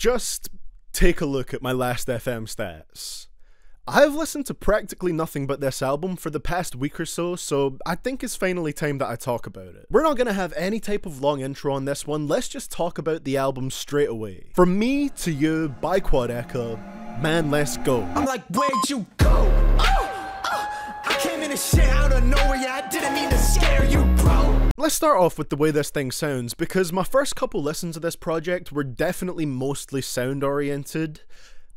Just take a look at my Last.fm stats. I've listened to practically nothing but this album for the past week or so, so I think it's finally time that I talk about it. We're not gonna have any type of long intro on this one, let's just talk about the album straight away. From me to you by Quadeca, man, let's go. I'm like, where'd you go? Let's start off with the way this thing sounds, because my first couple listens of this project were definitely mostly sound oriented.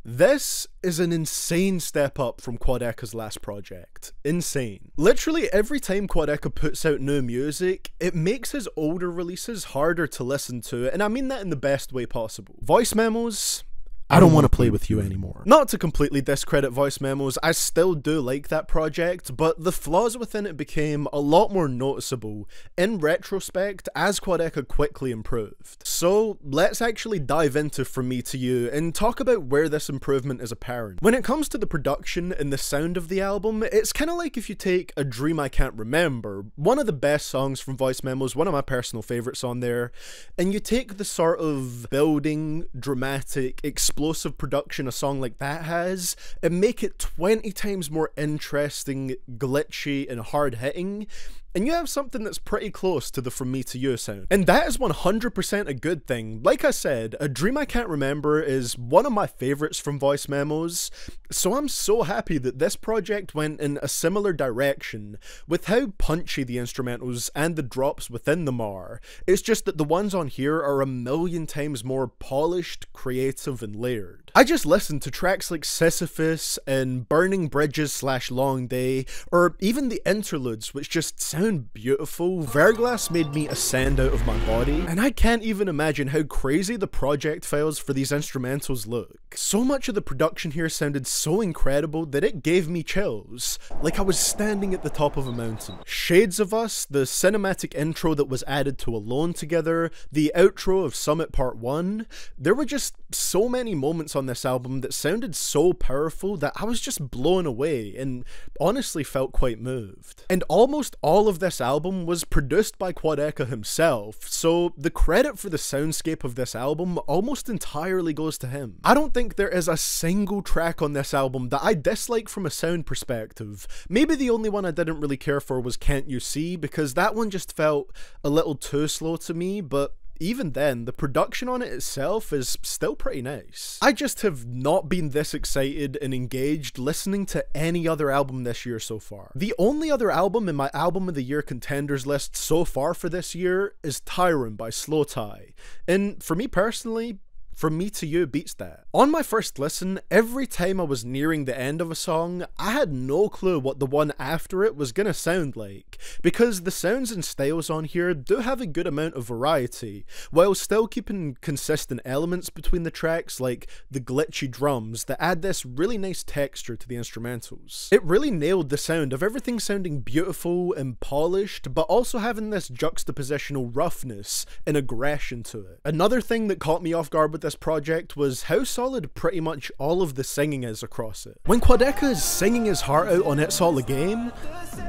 This is an insane step up from Quadeca's last project. Insane. Literally every time Quadeca puts out new music, it makes his older releases harder to listen to, and I mean that in the best way possible. Voice memos, I don't want to play with you anymore. Not to completely discredit voice memos, I still do like that project, but the flaws within it became a lot more noticeable in retrospect as Quadeca quickly improved. So let's actually dive into From Me to You and talk about where this improvement is apparent. When it comes to the production and the sound of the album, it's kind of like if you take A Dream I Can't Remember, one of the best songs from voice memos, one of my personal favourites on there, and you take the sort of building, dramatic, explosive explosive production a song like that has and make it 20 times more interesting, glitchy, and hard hitting and you have something that's pretty close to the From Me to You sound. And that is 100% a good thing. Like I said, A Dream I Can't Remember is one of my favourites from voice memos, so I'm so happy that this project went in a similar direction with how punchy the instrumentals and the drops within them are. It's just that the ones on here are a million times more polished, creative, and layered. I just listened to tracks like Sisyphus and Burning Bridges slash Long Day, or even the interludes, which just sound sound beautiful, Verglas made me ascend out of my body, and I can't even imagine how crazy the project files for these instrumentals look. So much of the production here sounded so incredible that it gave me chills, like I was standing at the top of a mountain. Shades of Us, the cinematic intro that was added to Alone Together, the outro of Summit Part 1, there were just so many moments on this album that sounded so powerful that I was just blown away and honestly felt quite moved. And almost all of this album was produced by Quadeca himself, so the credit for the soundscape of this album almost entirely goes to him. I don't think there is a single track on this album that I dislike from a sound perspective. Maybe the only one I didn't really care for was Can't You See, because that one just felt a little too slow to me, but even then, the production on it itself is still pretty nice. I just have not been this excited and engaged listening to any other album this year so far. The only other album in my album of the year contenders list so far for this year is Tyron by Slowthai. And for me personally, from Me to You beats that. On my first listen, every time I was nearing the end of a song, I had no clue what the one after it was gonna sound like, because the sounds and styles on here do have a good amount of variety, while still keeping consistent elements between the tracks like the glitchy drums that add this really nice texture to the instrumentals. It really nailed the sound of everything sounding beautiful and polished, but also having this juxtapositional roughness and aggression to it. Another thing that caught me off guard with this project was how solid pretty much all of the singing is across it. When Quadeca is singing his heart out on It's All a Game,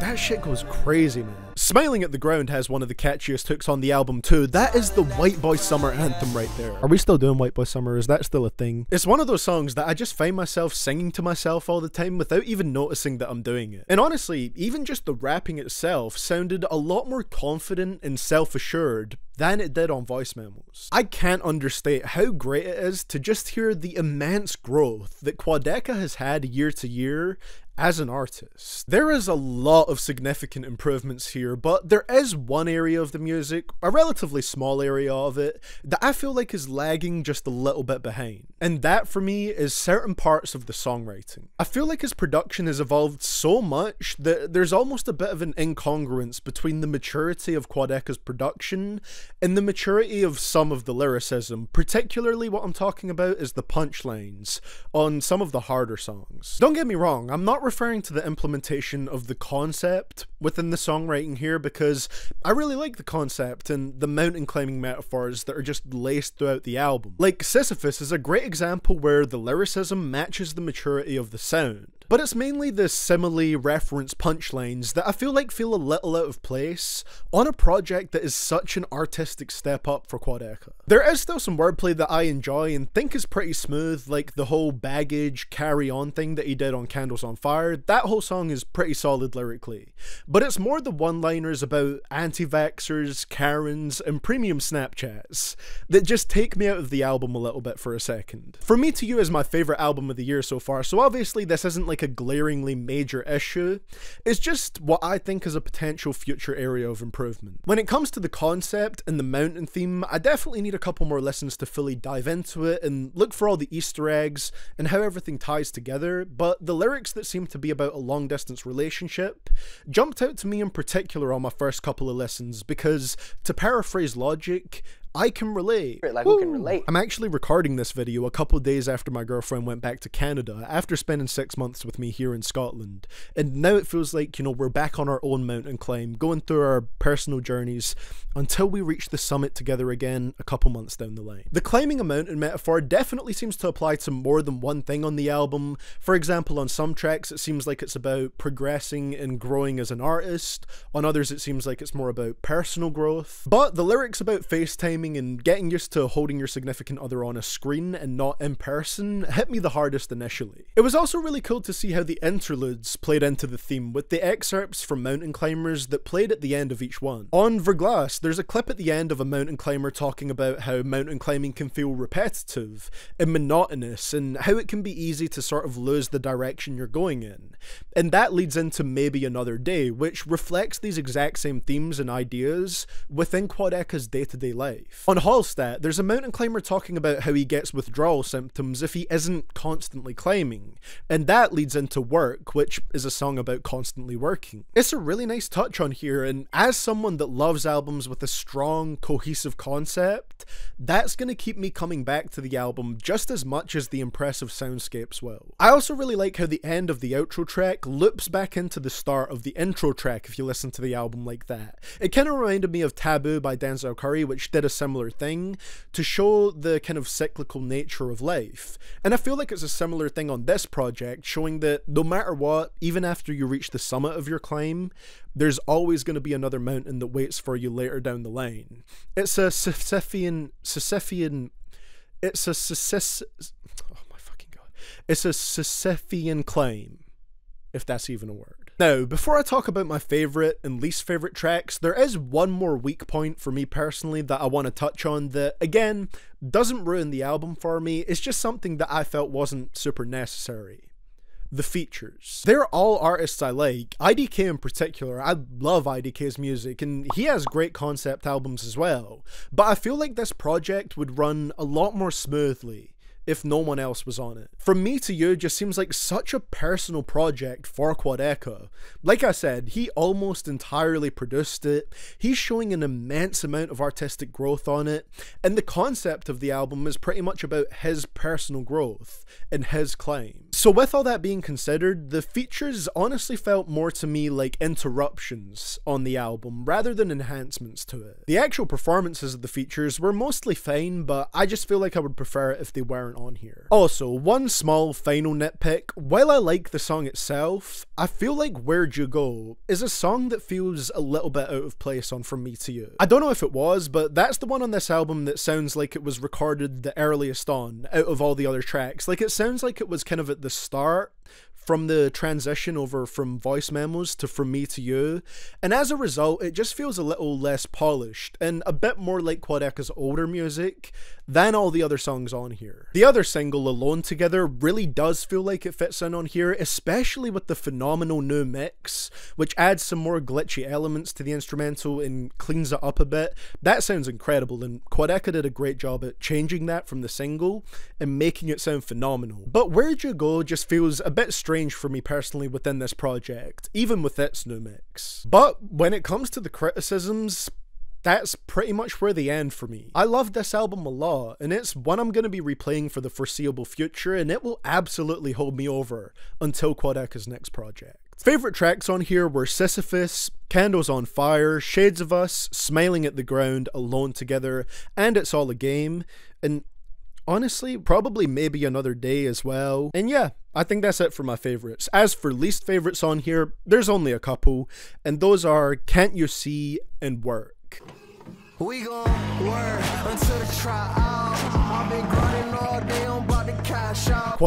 that shit goes crazy, man. Smiling at the Ground has one of the catchiest hooks on the album too. That is the White Boy Summer anthem right there. Are we still doing White Boy Summer? Is that still a thing? It's one of those songs that I just find myself singing to myself all the time without even noticing that I'm doing it. And honestly, even just the rapping itself sounded a lot more confident and self-assured than it did on voice memos. I can't understate how great it is to just hear the immense growth that Quadeca has had year to year as an artist. There is a lot of significant improvements here, but there is one area of the music, a relatively small area of it, that I feel like is lagging just a little bit behind. And that for me is certain parts of the songwriting. I feel like his production has evolved so much that there's almost a bit of an incongruence between the maturity of Quadeca's production and the maturity of some of the lyricism, particularly what I'm talking about is the punchlines on some of the harder songs. Don't get me wrong, I'm not referring to the implementation of the concept within the songwriting here because I really like the concept and the mountain climbing metaphors that are just laced throughout the album. Like Sisyphus is a great example where the lyricism matches the maturity of the sound. But it's mainly the simile reference punchlines that I feel like feel a little out of place on a project that is such an artistic step up for Quadeca. There is still some wordplay that I enjoy and think is pretty smooth, like the whole baggage carry on thing that he did on Candles on Fire. That whole song is pretty solid lyrically. But it's more the one liners about anti vaxxers, Karens, and premium Snapchats that just take me out of the album a little bit for a second. For Me to You is my favourite album of the year so far, so obviously this isn't like a glaringly major issue. It's just what I think is a potential future area of improvement. When it comes to the concept and the mountain theme, I definitely need a couple more lessons to fully dive into it and look for all the Easter eggs and how everything ties together, but the lyrics that seem to be about a long distance relationship jumped out to me in particular on my first couple of lessons because, to paraphrase Logic, I can relate. Like we can relate. I'm actually recording this video a couple days after my girlfriend went back to Canada after spending six months with me here in Scotland. And now it feels like, you know, we're back on our own mountain climb, going through our personal journeys until we reach the summit together again a couple months down the line. The climbing a mountain metaphor definitely seems to apply to more than one thing on the album. For example, on some tracks it seems like it's about progressing and growing as an artist, on others it seems like it's more about personal growth. But the lyrics about FaceTime and getting used to holding your significant other on a screen and not in person hit me the hardest initially. It was also really cool to see how the interludes played into the theme, with the excerpts from Mountain Climbers that played at the end of each one. On Verglas, there's a clip at the end of a mountain climber talking about how mountain climbing can feel repetitive and monotonous, and how it can be easy to sort of lose the direction you're going in. And that leads into Maybe Another Day, which reflects these exact same themes and ideas within Quadeca's day to day life. On Hallstatt, there's a mountain climber talking about how he gets withdrawal symptoms if he isn't constantly climbing, and that leads into Work, which is a song about constantly working. It's a really nice touch on here, and as someone that loves albums with a strong, cohesive concept, that's gonna keep me coming back to the album just as much as the impressive soundscapes will. I also really like how the end of the outro track loops back into the start of the intro track if you listen to the album like that. It kind of reminded me of Taboo by Denzel Curry, which did a similar thing to show the kind of cyclical nature of life. And I feel like it's a similar thing on this project, showing that no matter what, even after you reach the summit of your climb, there's always going to be another mountain that waits for you later down the line. It's a Sisyphean, Sisyphean, it's a Sisyph, oh my fucking god, it's a Sisyphean climb, if that's even a word. Now, before I talk about my favourite and least favourite tracks, there is one more weak point for me personally that I want to touch on that, again, doesn't ruin the album for me, it's just something that I felt wasn't super necessary. The features. They're all artists I like, IDK in particular. I love IDK's music, and he has great concept albums as well. But I feel like this project would run a lot more smoothly if no one else was on it. From Me to You just seems like such a personal project for Quadeca. Like I said, he almost entirely produced it, he's showing an immense amount of artistic growth on it, and the concept of the album is pretty much about his personal growth and his climb. So, with all that being considered, the features honestly felt more to me like interruptions on the album rather than enhancements to it. The actual performances of the features were mostly fine, but I just feel like I would prefer it if they weren't on here. Also, one small final nitpick while I like the song itself, I feel like Where'd You Go is a song that feels a little bit out of place on From Me to You. I don't know if it was, but that's the one on this album that sounds like it was recorded the earliest on out of all the other tracks. Like it sounds like it was kind of at the start from the transition over from voice memos to from me to you, and as a result, it just feels a little less polished and a bit more like Quadeca's older music than all the other songs on here. The other single, Alone Together, really does feel like it fits in on here, especially with the phenomenal new mix, which adds some more glitchy elements to the instrumental and cleans it up a bit. That sounds incredible, and Quadeca did a great job at changing that from the single and making it sound phenomenal. But Where'd You Go just feels a bit strange for me personally within this project, even with its new mix. But when it comes to the criticisms, that's pretty much where they end for me. I love this album a lot, and it's one I'm going to be replaying for the foreseeable future, and it will absolutely hold me over until Quadeca's next project. Favorite tracks on here were Sisyphus, Candles on Fire, Shades of Us, Smiling at the Ground, Alone Together, and It's All a Game. And honestly, probably maybe another day as well. And yeah, I think that's it for my favourites. As for least favourites on here, there's only a couple, and those are Can't You See and Work. We gon' work until the trial. I've been grinding all day, I'm about to cash out.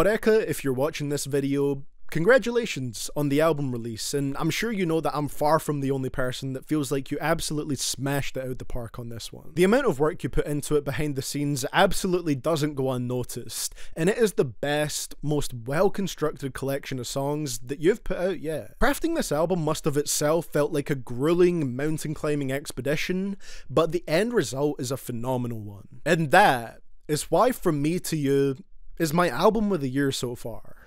If you're watching this video, Congratulations on the album release, and I'm sure you know that I'm far from the only person that feels like you absolutely smashed it out the park on this one. The amount of work you put into it behind the scenes absolutely doesn't go unnoticed, and it is the best, most well constructed collection of songs that you've put out yet. Crafting this album must have itself felt like a grueling mountain climbing expedition, but the end result is a phenomenal one. And that is why, from me to you, is my album of the year so far.